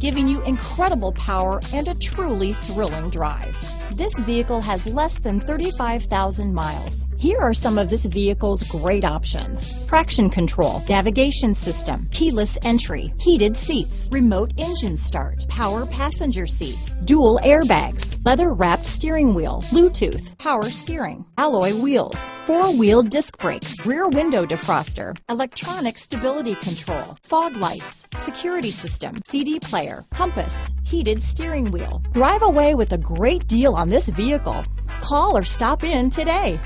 giving you incredible power and a truly thrilling drive. This vehicle has less than 35,000 miles. Here are some of this vehicle's great options. Traction control, navigation system, keyless entry, heated seats, remote engine start, power passenger seat, dual airbags, leather wrapped steering wheel, Bluetooth, power steering, alloy wheels, four-wheel disc brakes, rear window defroster, electronic stability control, fog lights, security system, CD player, compass, heated steering wheel. Drive away with a great deal on this vehicle. Call or stop in today.